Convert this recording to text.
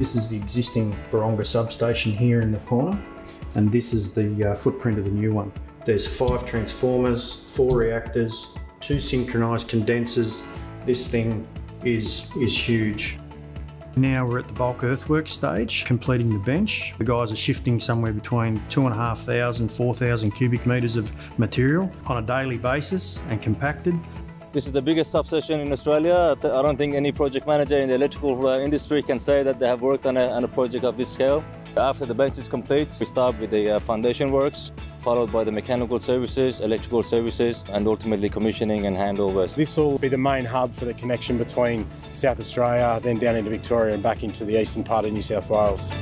This is the existing Buronga substation here in the corner, and this is the uh, footprint of the new one. There's five transformers, four reactors, two synchronised condensers. This thing is, is huge. Now we're at the bulk earthwork stage, completing the bench. The guys are shifting somewhere between 2,500, 4,000 cubic metres of material on a daily basis and compacted. This is the biggest substation in Australia. I don't think any project manager in the electrical uh, industry can say that they have worked on a, on a project of this scale. After the bench is complete, we start with the uh, foundation works, followed by the mechanical services, electrical services, and ultimately commissioning and handovers. This will be the main hub for the connection between South Australia, then down into Victoria and back into the eastern part of New South Wales.